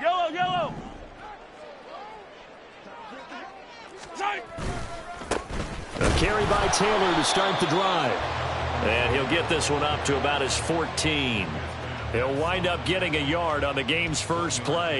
yellow. Yellow. Tight. A carry by Taylor to start the drive. And he'll get this one up to about his 14. He'll wind up getting a yard on the game's first play.